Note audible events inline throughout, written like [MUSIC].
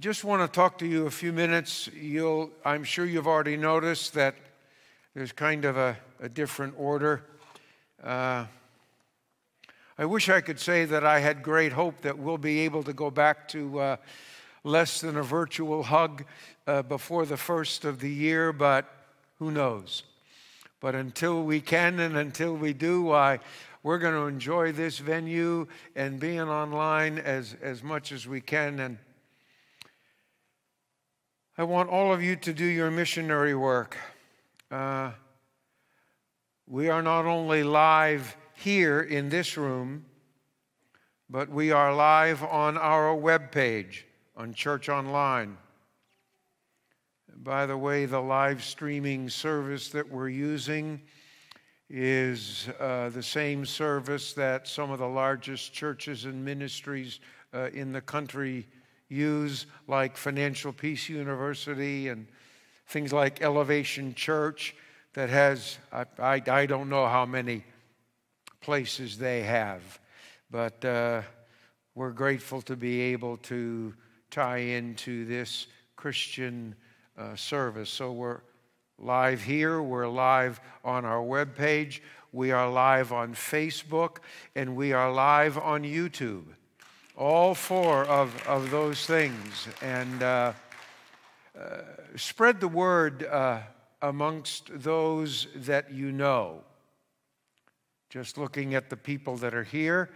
just want to talk to you a few minutes. You'll, I'm sure you've already noticed that there's kind of a, a different order. Uh, I wish I could say that I had great hope that we'll be able to go back to uh, less than a virtual hug uh, before the first of the year, but who knows? But until we can and until we do, I, we're going to enjoy this venue and being online as, as much as we can. And I want all of you to do your missionary work. Uh, we are not only live here in this room, but we are live on our webpage on Church Online. By the way, the live streaming service that we're using is uh, the same service that some of the largest churches and ministries uh, in the country use, like Financial Peace University and things like Elevation Church, that has, I, I, I don't know how many places they have, but uh, we're grateful to be able to tie into this Christian uh, service. So we're live here, we're live on our webpage, we are live on Facebook, and we are live on YouTube all four of, of those things and uh, uh, spread the word uh, amongst those that you know. Just looking at the people that are here,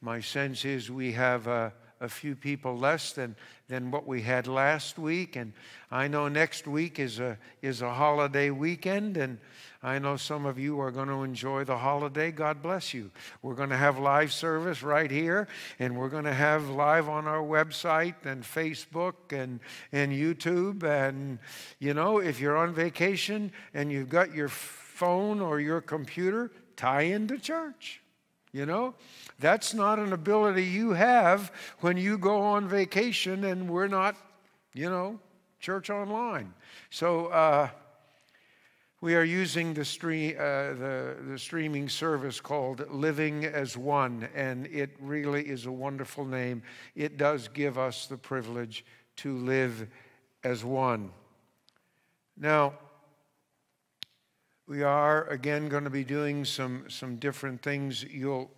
my sense is we have a, a few people less than, than what we had last week. And I know next week is a, is a holiday weekend, and I know some of you are going to enjoy the holiday. God bless you. We're going to have live service right here, and we're going to have live on our website and Facebook and, and YouTube. And, you know, if you're on vacation and you've got your phone or your computer, tie into church. You know, that's not an ability you have when you go on vacation and we're not, you know, church online. So, uh, we are using the, stream, uh, the, the streaming service called Living as One, and it really is a wonderful name. It does give us the privilege to live as one. Now, we are again going to be doing some, some different things. You'll,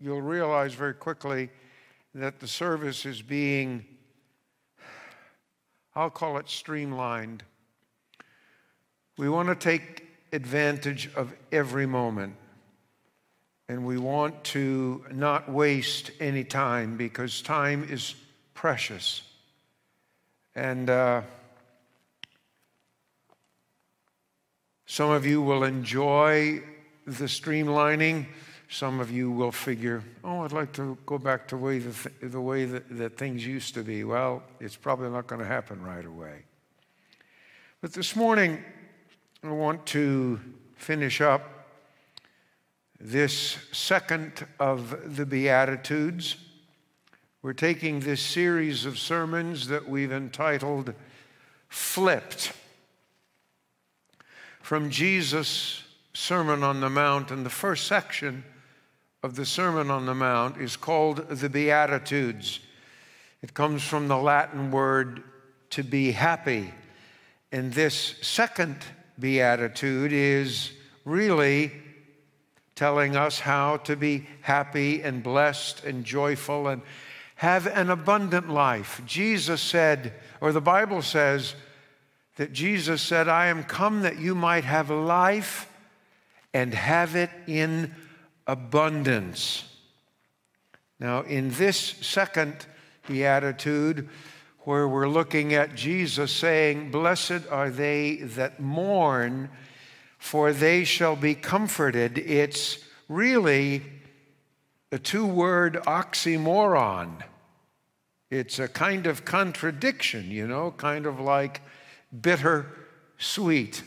you'll realize very quickly that the service is being, I'll call it streamlined. We want to take advantage of every moment. And we want to not waste any time because time is precious. And uh, some of you will enjoy the streamlining. Some of you will figure, oh, I'd like to go back to the way, the, th- the way that, that things used to be. Well, it's probably not going to happen right away. But this morning, I want to finish up this second of the Beatitudes. We're taking this series of sermons that we've entitled Flipped from Jesus' Sermon on the Mount. And the first section of the Sermon on the Mount is called the Beatitudes. It comes from the Latin word to be happy. And this second beatitude is really telling us how to be happy and blessed and joyful and have an abundant life. Jesus said, or the Bible says, that Jesus said, I am come that you might have life and have it in abundance. Now, in this second beatitude, where we're looking at Jesus saying, Blessed are they that mourn, for they shall be comforted. It's really a two word oxymoron. It's a kind of contradiction, you know, kind of like bitter sweet.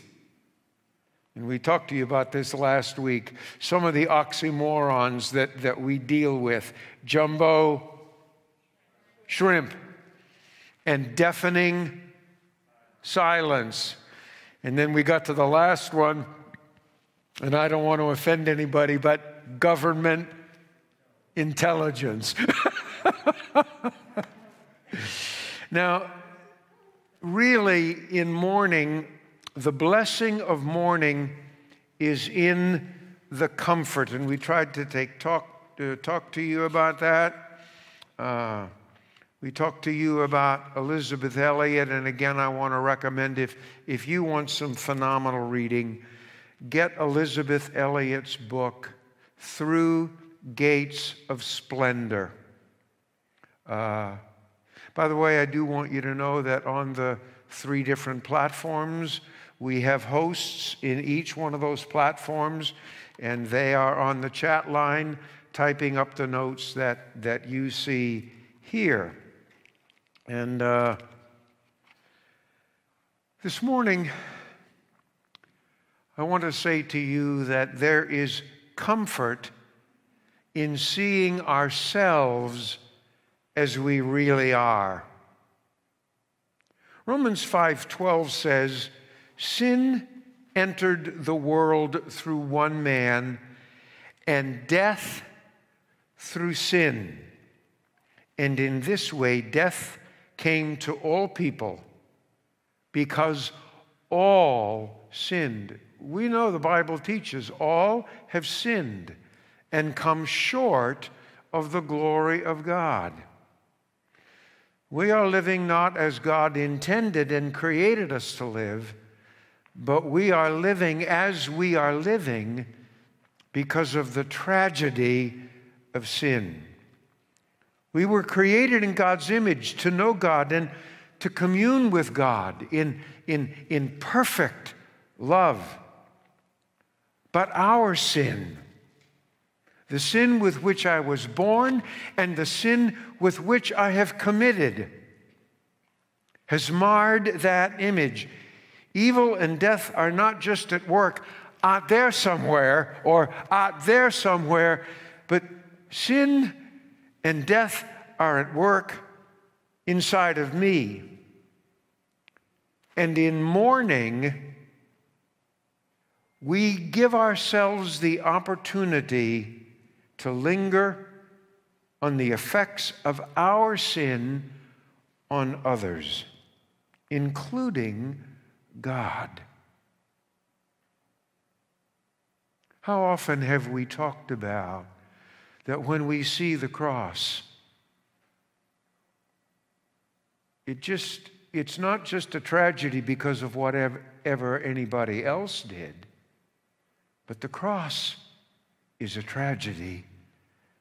And we talked to you about this last week. Some of the oxymorons that, that we deal with jumbo shrimp and deafening silence. And then we got to the last one, and I don't want to offend anybody, but government intelligence. [LAUGHS] now, really, in mourning, the blessing of mourning is in the comfort. And we tried to take talk, to talk to you about that. Uh, we talked to you about Elisabeth Elliot, and again, I want to recommend if, if you want some phenomenal reading, get Elisabeth Elliot's book, Through Gates of Splendor. Uh, by the way, I do want you to know that on the three different platforms, we have hosts in each one of those platforms, and they are on the chat line typing up the notes that, that you see here. And uh, this morning, I want to say to you that there is comfort in seeing ourselves as we really are. Romans 5:12 says, "Sin entered the world through one man, and death through sin. And in this way death came to all people because all sinned." We know the Bible teaches all have sinned and come short of the glory of God. We are living not as God intended and created us to live, but we are living as we are living because of the tragedy of sin. We were created in God's image to know God and to commune with God in, in, in perfect love. But our sin, the sin with which I was born and the sin with which I have committed has marred that image. Evil and death are not just at work out there somewhere or out there somewhere, but sin and death are at work inside of me. And in mourning, we give ourselves the opportunity to linger on the effects of our sin on others, including God. How often have we talked about that when we see the cross, it just it's not just a tragedy because of whatever anybody else did, but the cross is a tragedy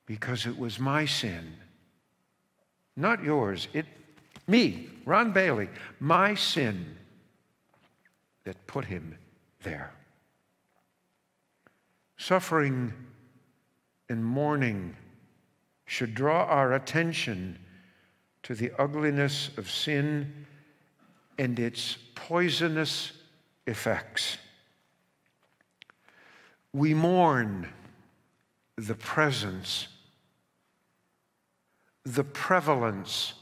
because it was my sin, not yours. It, me, Ron Bailey, my sin that put him there. Suffering and mourning should draw our attention to the ugliness of sin and its poisonous effects. We mourn the presence, the prevalence,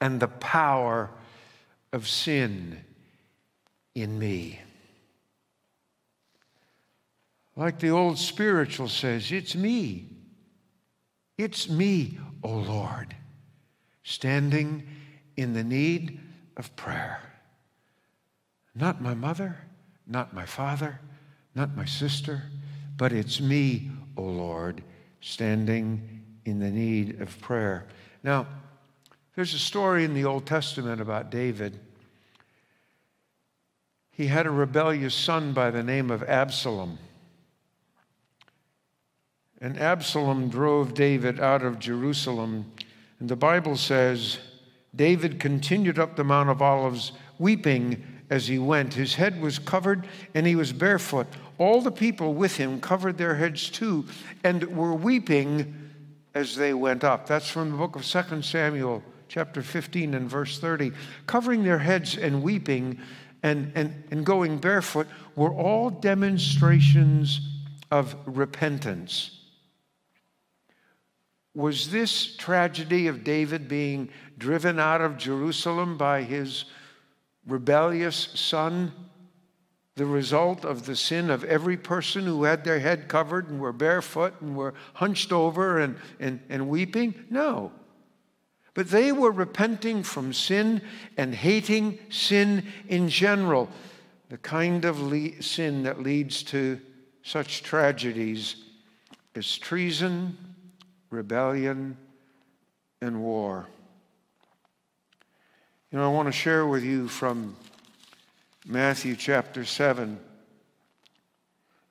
and the power of sin in me. Like the old spiritual says, it's me. It's me, O Lord, standing in the need of prayer. Not my mother, not my father, not my sister, but it's me, O Lord, standing in the need of prayer. Now, there's a story in the Old Testament about David. He had a rebellious son by the name of Absalom. And Absalom drove David out of Jerusalem. And the Bible says David continued up the Mount of Olives, weeping as he went. His head was covered and he was barefoot. All the people with him covered their heads too and were weeping as they went up. That's from the book of 2 Samuel, chapter 15 and verse 30. Covering their heads and weeping and, and, and going barefoot were all demonstrations of repentance. Was this tragedy of David being driven out of Jerusalem by his rebellious son the result of the sin of every person who had their head covered and were barefoot and were hunched over and, and, and weeping? No. But they were repenting from sin and hating sin in general, the kind of sin that leads to such tragedies as treason, rebellion, and war. You know, I want to share with you from Matthew chapter 7.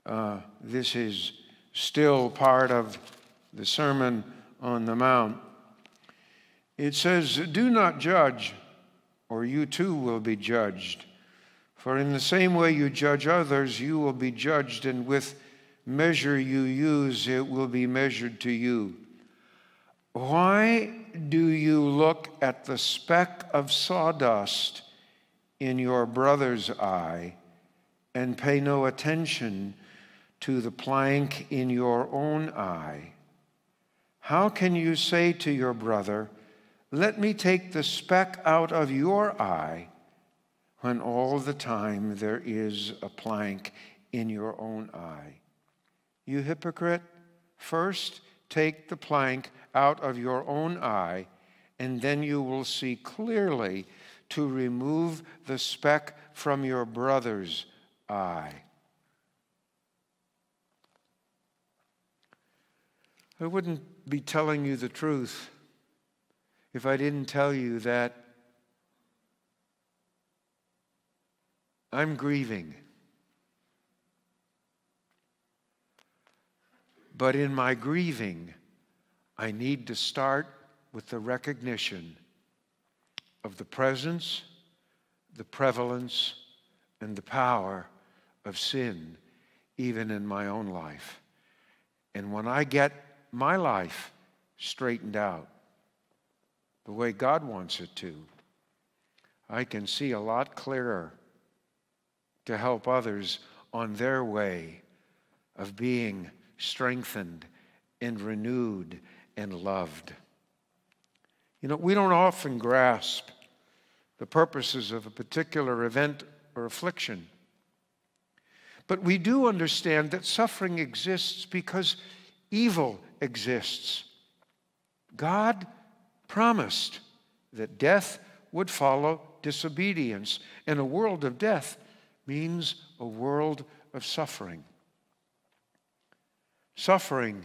Uh, this is still part of the Sermon on the Mount. It says, Do not judge, or you too will be judged. For in the same way you judge others, you will be judged, and with measure you use, it will be measured to you. Why do you look at the speck of sawdust in your brother's eye and pay no attention to the plank in your own eye? How can you say to your brother, Let me take the speck out of your eye, when all the time there is a plank in your own eye? You hypocrite, first take the plank out of your own eye, and then you will see clearly to remove the speck from your brother's eye. I wouldn't be telling you the truth if I didn't tell you that I'm grieving. But in my grieving, I need to start with the recognition of the presence, the prevalence, and the power of sin, even in my own life. And when I get my life straightened out the way God wants it to, I can see a lot clearer to help others on their way of being strengthened and renewed and loved. You know, we don't often grasp the purposes of a particular event or affliction. But we do understand that suffering exists because evil exists. God promised that death would follow disobedience, and a world of death means a world of suffering. Suffering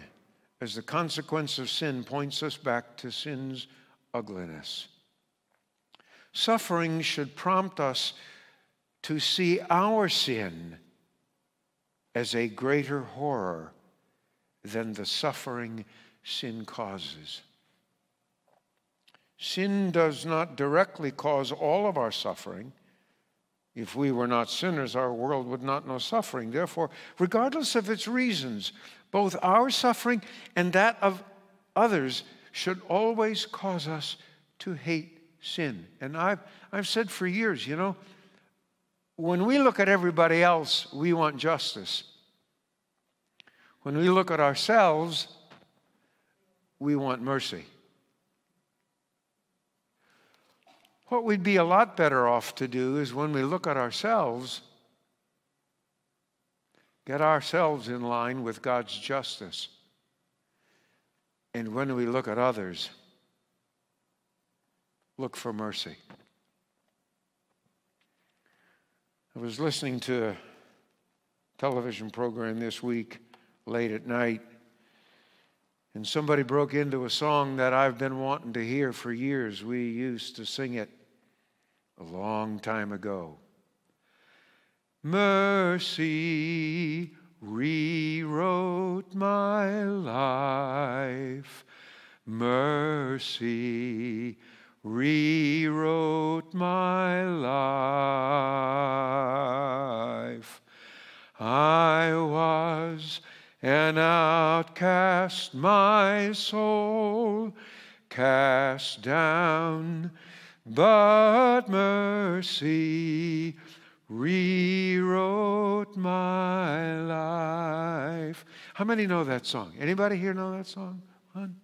as the consequence of sin points us back to sin's ugliness. Suffering should prompt us to see our sin as a greater horror than the suffering sin causes. Sin does not directly cause all of our suffering. If we were not sinners, our world would not know suffering. Therefore, regardless of its reasons, both our suffering and that of others should always cause us to hate sin. And I've, I've said for years, you know, when we look at everybody else, we want justice. When we look at ourselves, we want mercy. What we'd be a lot better off to do is when we look at ourselves, get ourselves in line with God's justice. And when we look at others, look for mercy. I was listening to a television program this week late at night, and somebody broke into a song that I've been wanting to hear for years. We used to sing it a long time ago. Mercy rewrote my life. Mercy rewrote my life. I was an outcast, my soul cast down, but mercy rewrote my life. How many know that song? Anybody here know that song? One.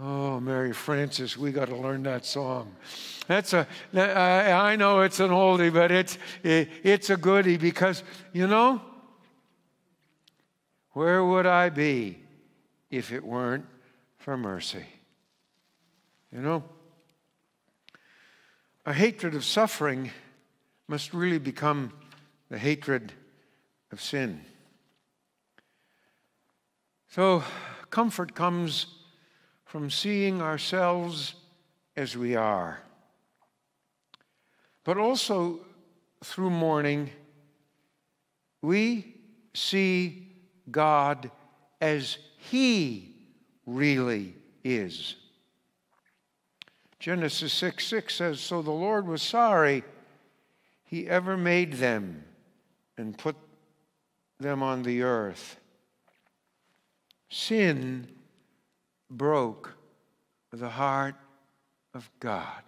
Oh, Mary Frances, we got to learn that song. That's a, I know it's an oldie, but it's, it's a goodie because, you know, where would I be if it weren't for mercy? You know, a hatred of suffering must really become the hatred of sin. So, comfort comes from seeing ourselves as we are, but also through mourning, we see God as He really is. Genesis 6 6 says, So the Lord was sorry he ever made them and put them on the earth. Sin broke the heart of God.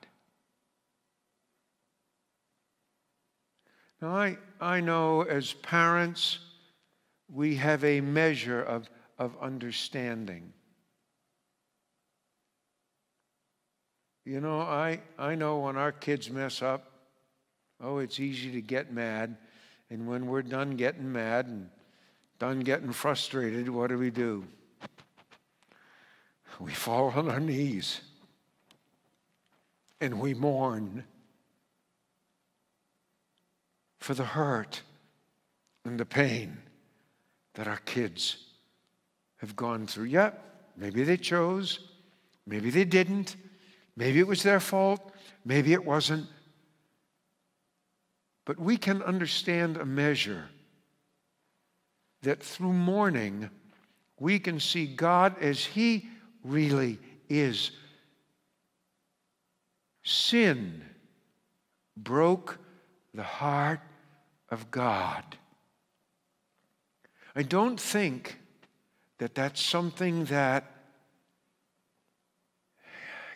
Now, I, I know as parents, we have a measure of, of understanding. You know, I, I know when our kids mess up, oh, it's easy to get mad. And when we're done getting mad and done getting frustrated, what do we do? We fall on our knees and we mourn for the hurt and the pain that our kids have gone through. Yep, maybe they chose, maybe they didn't. Maybe it was their fault, maybe it wasn't. But we can understand a measure that through mourning, we can see God as He really is. Sin broke the heart of God. I don't think that that's something that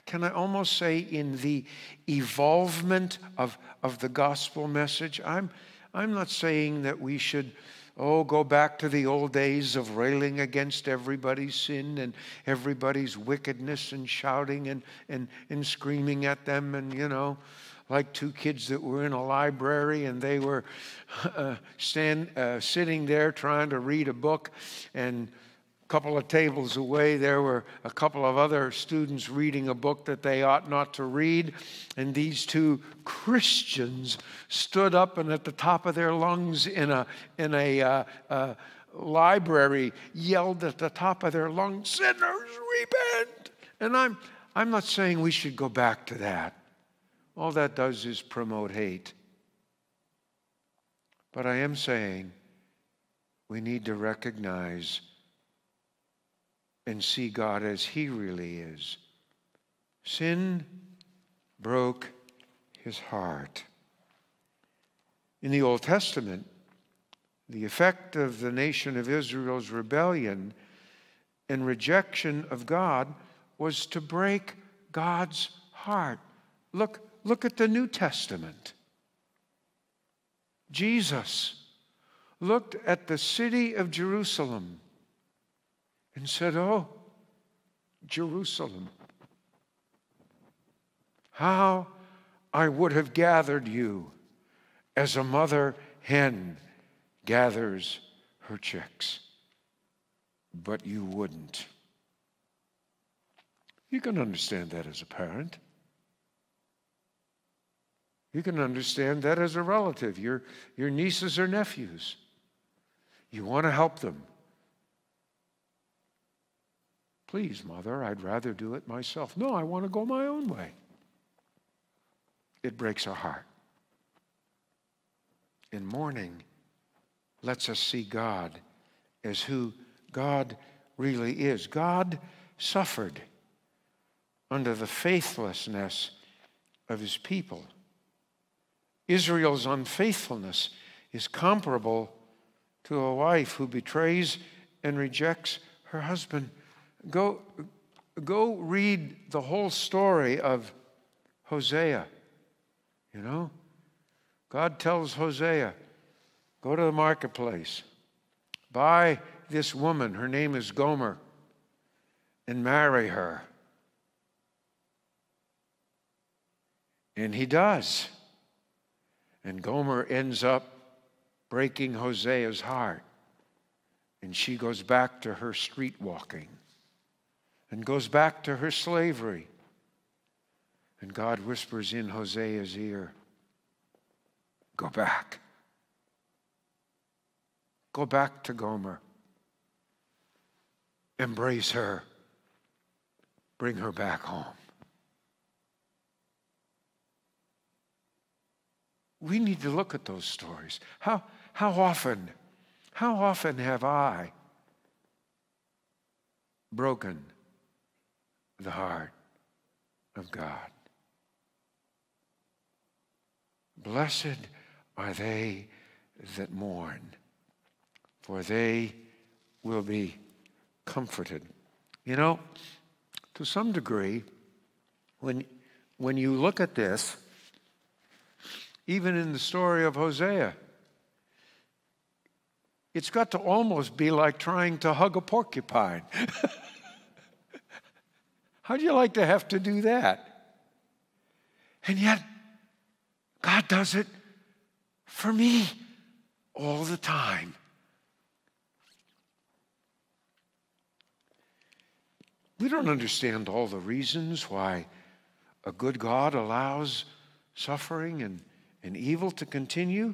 can I almost say, in the evolvement of, of the gospel message. I'm, I'm not saying that we should, oh, go back to the old days of railing against everybody's sin and everybody's wickedness and shouting and, and, and screaming at them and, you know, like two kids that were in a library and they were [LAUGHS] uh, stand, uh, sitting there trying to read a book and couple of tables away, there were a couple of other students reading a book that they ought not to read. And these two Christians stood up and at the top of their lungs in a, in a uh, uh, library yelled at the top of their lungs, Sinners, repent! And I'm, I'm not saying we should go back to that. All that does is promote hate. But I am saying we need to recognize and see God as He really is. Sin broke his heart. In the Old Testament, the effect of the nation of Israel's rebellion and rejection of God was to break God's heart. Look, look at the New Testament. Jesus looked at the city of Jerusalem and said, Oh, Jerusalem, how I would have gathered you as a mother hen gathers her chicks, but you wouldn't. You can understand that as a parent. You can understand that as a relative, your, your nieces or nephews. You want to help them. Please, mother, I'd rather do it myself. No, I want to go my own way. It breaks our heart. In mourning, lets us see God as who God really is. God suffered under the faithlessness of his people. Israel's unfaithfulness is comparable to a wife who betrays and rejects her husband. Go, go read the whole story of Hosea. You know? God tells Hosea, go to the marketplace, buy this woman, her name is Gomer, and marry her. And he does. And Gomer ends up breaking Hosea's heart. And she goes back to her street walking and goes back to her slavery. And God whispers in Hosea's ear Go back. Go back to Gomer. Embrace her. Bring her back home. We need to look at those stories. How, how often, how often have I broken the heart of God? Blessed are they that mourn, for they will be comforted. You know, to some degree, when, when you look at this, even in the story of Hosea, it's got to almost be like trying to hug a porcupine. [LAUGHS] How'd you like to have to do that? And yet, God does it for me all the time. We don't understand all the reasons why a good God allows suffering and, and evil to continue.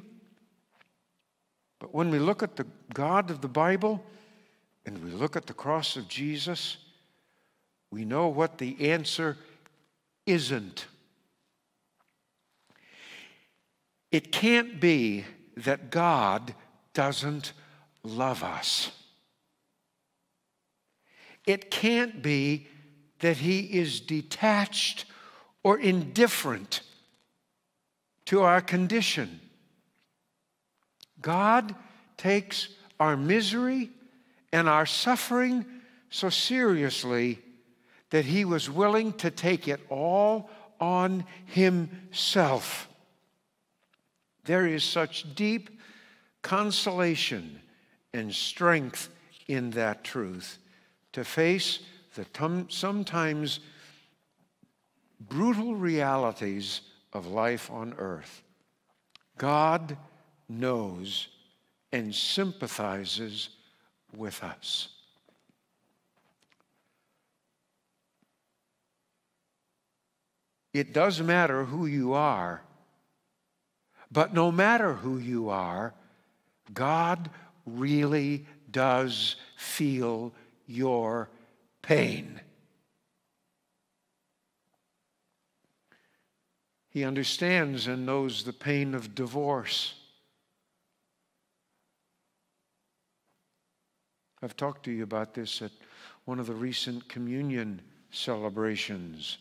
But when we look at the God of the Bible and we look at the cross of Jesus, we know what the answer isn't. It can't be that God doesn't love us. It can't be that he is detached or indifferent to our condition. God takes our misery and our suffering so seriously that he was willing to take it all on himself. There is such deep consolation and strength in that truth to face the sometimes brutal realities of life on earth. God knows and sympathizes with us. It does matter who you are, but no matter who you are, God really does feel your pain. He understands and knows the pain of divorce. I've talked to you about this at one of the recent communion celebrations.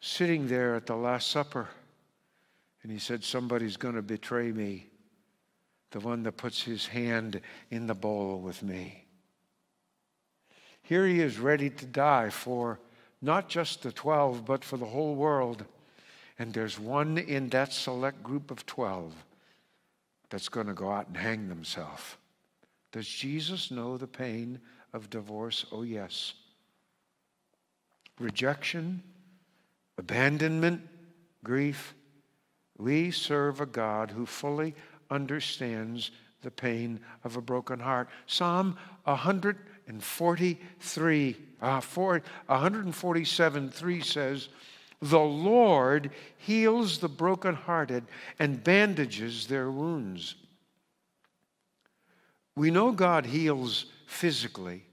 Sitting there at the Last Supper, and he said, Somebody's going to betray me the one that puts his hand in the bowl with me. Here he is ready to die for not just the 12, but for the whole world. And there's one in that select group of 12 that's going to go out and hang themselves. Does Jesus know the pain of divorce? Oh, yes. Rejection, abandonment, grief. We serve a God who fully understands the pain of a broken heart. Psalm 143, uh, 4, 147, 3 says, The Lord heals the brokenhearted and bandages their wounds. We know God heals physically.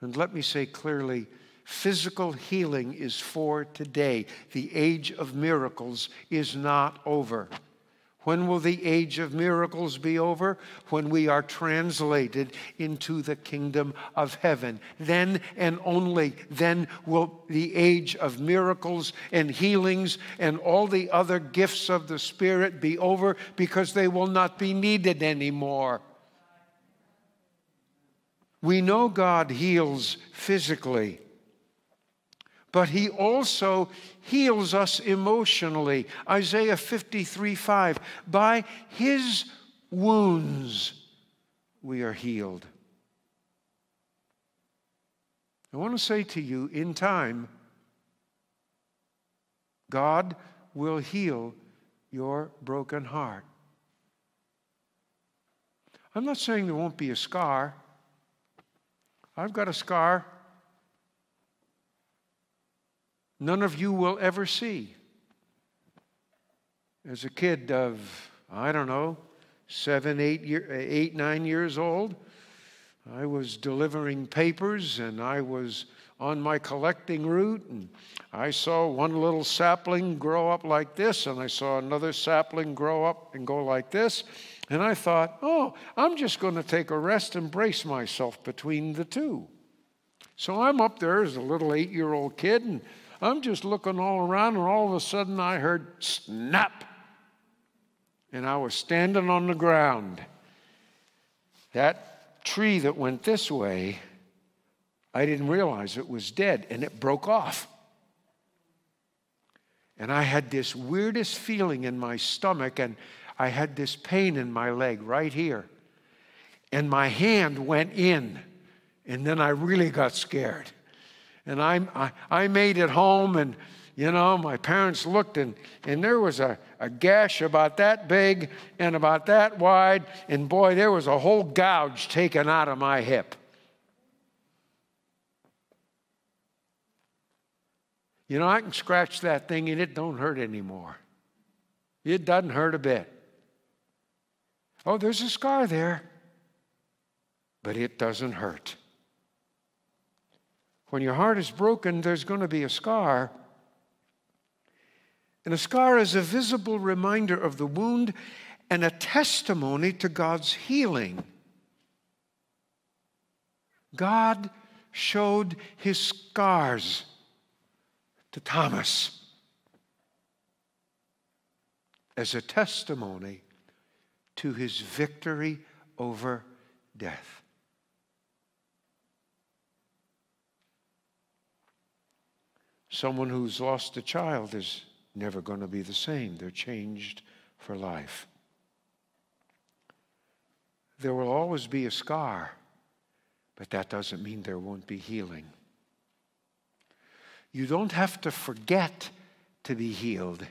And let me say clearly, physical healing is for today. The age of miracles is not over. When will the age of miracles be over? When we are translated into the kingdom of heaven. Then and only then will the age of miracles and healings and all the other gifts of the Spirit be over because they will not be needed anymore. We know God heals physically but he also heals us emotionally. Isaiah 53 5. By his wounds we are healed. I want to say to you in time, God will heal your broken heart. I'm not saying there won't be a scar. I've got a scar none of you will ever see. As a kid of, I don't know, seven, eight, year, eight nine years old, I was delivering papers and I was on my collecting route and I saw one little sapling grow up like this and I saw another sapling grow up and go like this. And I thought, oh, I'm just going to take a rest and brace myself between the two. So I'm up there as a little eight year old kid and I'm just looking all around and all of a sudden I heard snap. And I was standing on the ground. That tree that went this way I didn't realize it was dead and it broke off. And I had this weirdest feeling in my stomach, and I had this pain in my leg right here. And my hand went in, and then I really got scared. And I, I, I made it home, and you know, my parents looked, and, and there was a, a gash about that big and about that wide, and boy, there was a whole gouge taken out of my hip. You know, I can scratch that thing and it don't hurt anymore. It doesn't hurt a bit. Oh, there's a scar there, but it doesn't hurt. When your heart is broken, there's going to be a scar. And a scar is a visible reminder of the wound and a testimony to God's healing. God showed his scars to Thomas as a testimony to his victory over death. Someone who's lost a child is never going to be the same. They're changed for life. There will always be a scar, but that doesn't mean there won't be healing. You don't have to forget to be healed.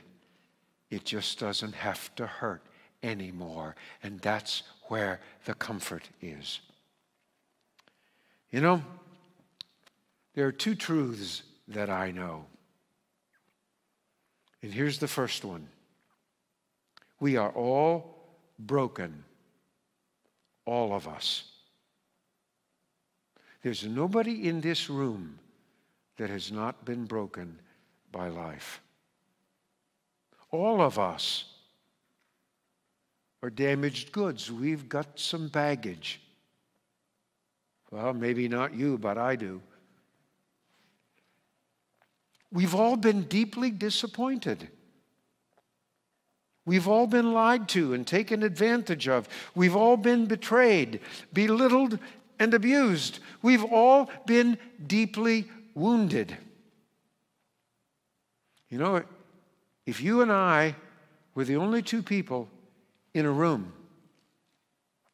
It just doesn't have to hurt anymore. And that's where the comfort is. You know, there are two truths that I know. And here's the first one we are all broken, all of us. There's nobody in this room that has not been broken by life. All of us are damaged goods. We've got some baggage. Well, maybe not you, but I do. We've all been deeply disappointed. We've all been lied to and taken advantage of. We've all been betrayed, belittled, and abused. We've all been deeply wounded. You know, if you and I were the only two people in a room,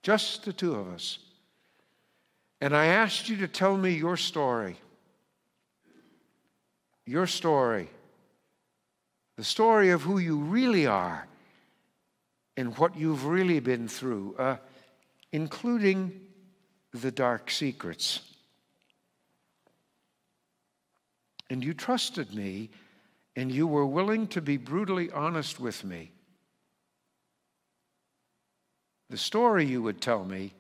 just the two of us, and I asked you to tell me your story, your story, the story of who you really are and what you've really been through, uh, including the dark secrets and you trusted me, and you were willing to be brutally honest with me. The story you would tell me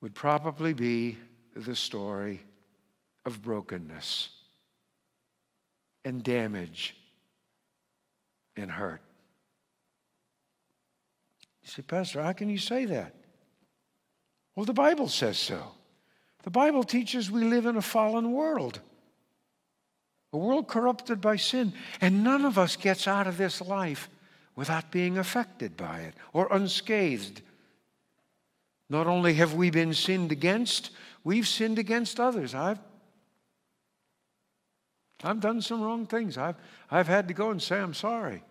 would probably be the story of brokenness and damage and hurt. You say, Pastor, how can you say that? Well, the Bible says so. The Bible teaches we live in a fallen world a world corrupted by sin. And none of us gets out of this life without being affected by it or unscathed. Not only have we been sinned against, we've sinned against others. I've, I've done some wrong things. I've, I've had to go and say, I'm sorry.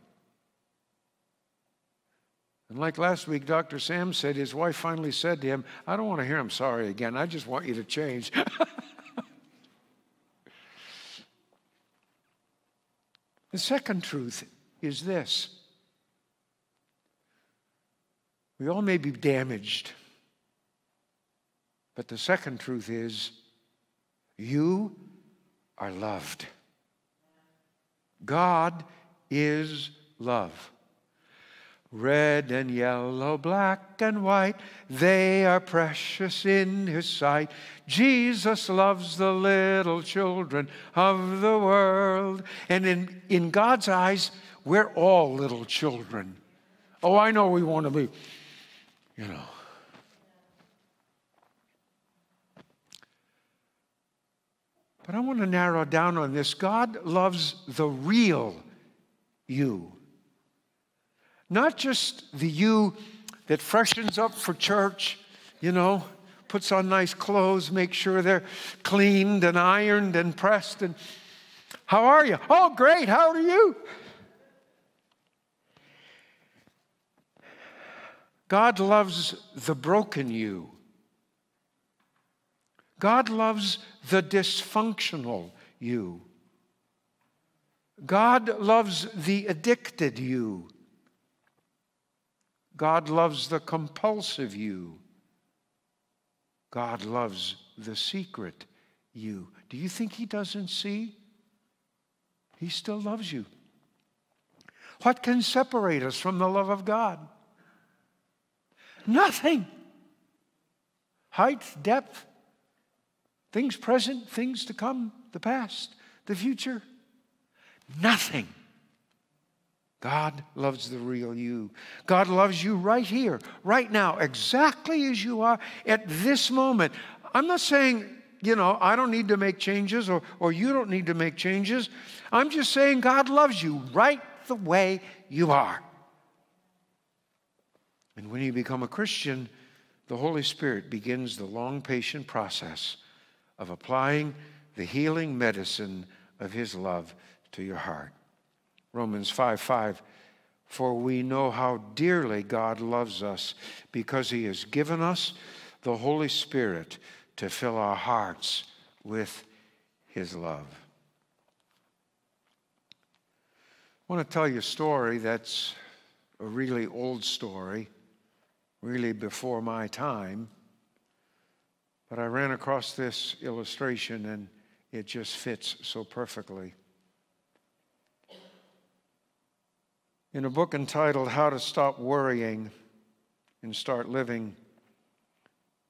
And like last week, Dr. Sam said, his wife finally said to him, I don't want to hear I'm sorry again. I just want you to change. [LAUGHS] The second truth is this we all may be damaged, but the second truth is you are loved. God is love. Red and yellow, black and white, they are precious in His sight. Jesus loves the little children of the world. And in, in God's eyes, we're all little children. Oh, I know we want to be, you know. But I want to narrow down on this. God loves the real you. Not just the you that freshens up for church, you know, puts on nice clothes, makes sure they're cleaned and ironed and pressed. And how are you? Oh, great. How are you? God loves the broken you. God loves the dysfunctional you. God loves the addicted you. God loves the compulsive you. God loves the secret you. Do you think He doesn't see? He still loves you. What can separate us from the love of God? Nothing. Height, depth, things present, things to come, the past, the future. Nothing. God loves the real you. God loves you right here, right now, exactly as you are at this moment. I'm not saying, you know, I don't need to make changes or, or you don't need to make changes. I'm just saying God loves you right the way you are. And when you become a Christian, the Holy Spirit begins the long, patient process of applying the healing medicine of His love to your heart. Romans 5 5. For we know how dearly God loves us because He has given us the Holy Spirit to fill our hearts with His love. I want to tell you a story that's a really old story, really before my time. But I ran across this illustration and it just fits so perfectly. In a book entitled How to Stop Worrying and Start Living,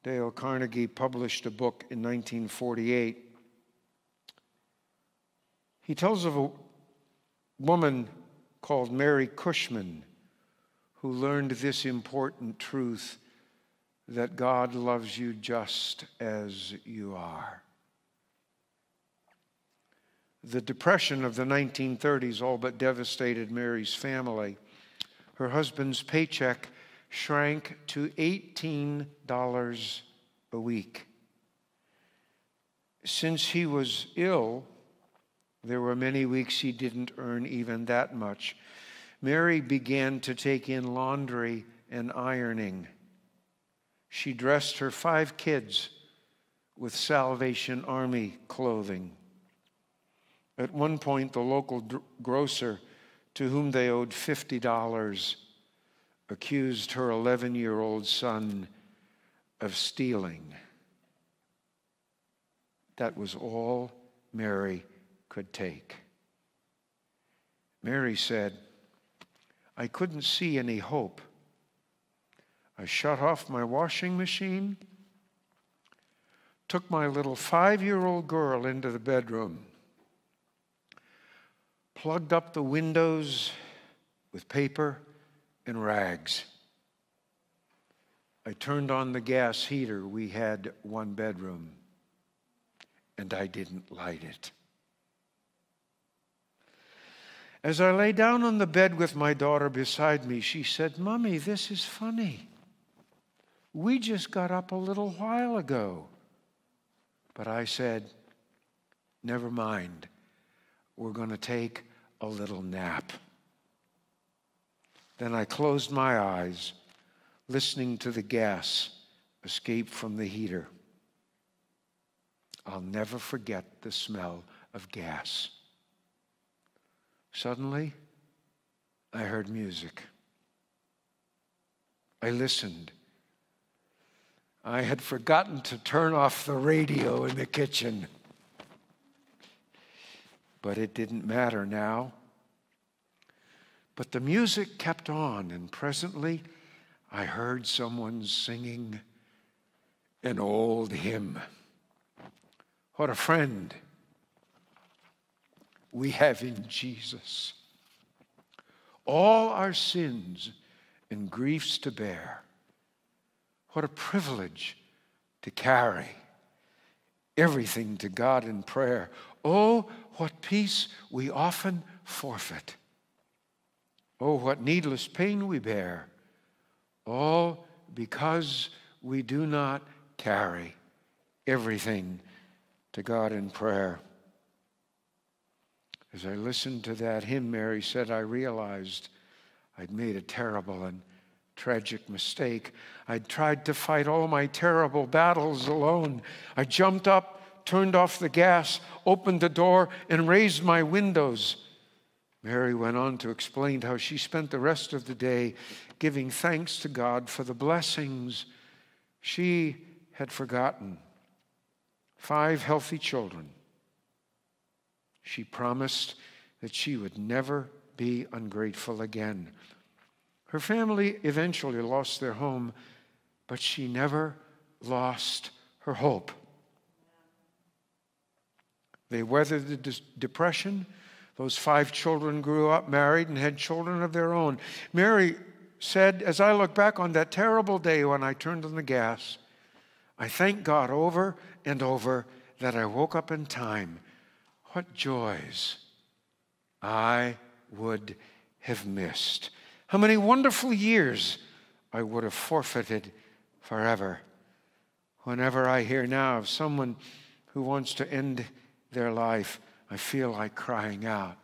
Dale Carnegie published a book in 1948. He tells of a woman called Mary Cushman who learned this important truth that God loves you just as you are. The depression of the 1930s all but devastated Mary's family. Her husband's paycheck shrank to $18 a week. Since he was ill, there were many weeks he didn't earn even that much. Mary began to take in laundry and ironing. She dressed her five kids with Salvation Army clothing. At one point, the local grocer to whom they owed $50 accused her 11 year old son of stealing. That was all Mary could take. Mary said, I couldn't see any hope. I shut off my washing machine, took my little five year old girl into the bedroom plugged up the windows with paper and rags. I turned on the gas heater. We had one bedroom, and I didn't light it. As I lay down on the bed with my daughter beside me, she said, Mommy, this is funny. We just got up a little while ago. But I said, Never mind we're going to take a little nap. Then I closed my eyes, listening to the gas escape from the heater. I'll never forget the smell of gas. Suddenly, I heard music. I listened. I had forgotten to turn off the radio in the kitchen. But it didn't matter now. But the music kept on, and presently I heard someone singing an old hymn. What a friend we have in Jesus. All our sins and griefs to bear. What a privilege to carry everything to God in prayer. Oh, what peace we often forfeit. Oh, what needless pain we bear. All because we do not carry everything to God in prayer. As I listened to that hymn, Mary said, I realized I'd made a terrible and tragic mistake. I'd tried to fight all my terrible battles alone. I jumped up, turned off the gas, opened the door, and raised my windows. Mary went on to explain how she spent the rest of the day giving thanks to God for the blessings she had forgotten. Five healthy children. She promised that she would never be ungrateful again. Her family eventually lost their home, but she never lost her hope. They weathered the depression. Those five children grew up married and had children of their own. Mary said, as I look back on that terrible day when I turned on the gas, I thank God over and over that I woke up in time. What joys I would have missed. How many wonderful years I would have forfeited forever. Whenever I hear now of someone who wants to end their life, I feel like crying out,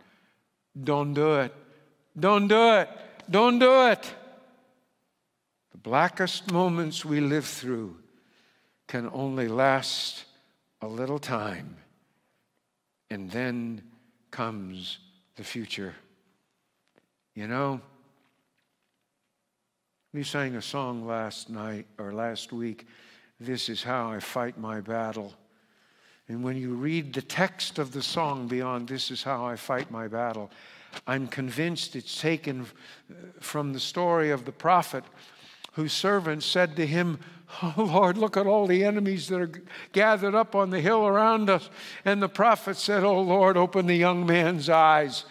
Don't do it. Don't do it. Don't do it. The blackest moments we live through can only last a little time, and then comes the future. You know, we sang a song last night or last week. This is how I fight my battle. And when you read the text of the song beyond, This is how I fight my battle, I'm convinced it's taken uh, from the story of the prophet whose servant said to him, Oh Lord, look at all the enemies that are gathered up on the hill around us. And the prophet said, Oh Lord, open the young man's eyes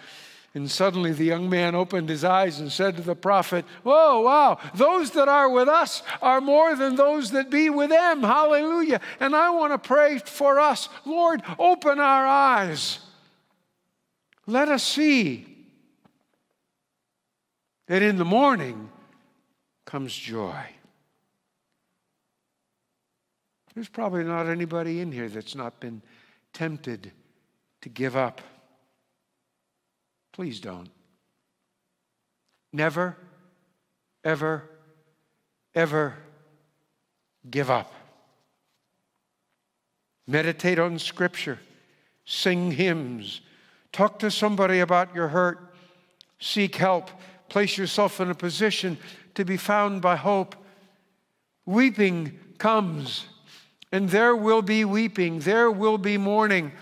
and suddenly the young man opened his eyes and said to the prophet, Whoa, wow, those that are with us are more than those that be with them. Hallelujah. And I want to pray for us. Lord, open our eyes. Let us see that in the morning comes joy. There's probably not anybody in here that's not been tempted to give up. Please don't. Never, ever, ever give up. Meditate on Scripture, sing hymns, talk to somebody about your hurt, seek help, place yourself in a position to be found by hope. Weeping comes, and there will be weeping, there will be mourning,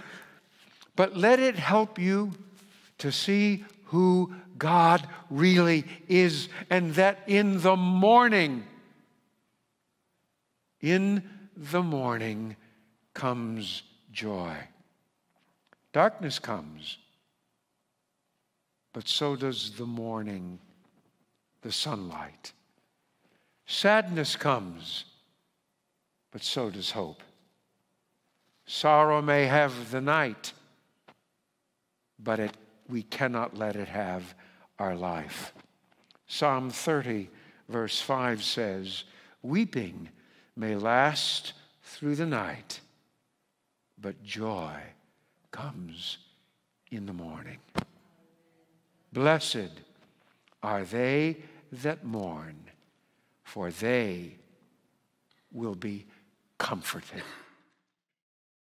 but let it help you to see who God really is, and that in the morning, in the morning comes joy. Darkness comes, but so does the morning, the sunlight. Sadness comes, but so does hope. Sorrow may have the night, but it we cannot let it have our life. Psalm 30, verse 5 says, Weeping may last through the night, but joy comes in the morning. Blessed are they that mourn, for they will be comforted.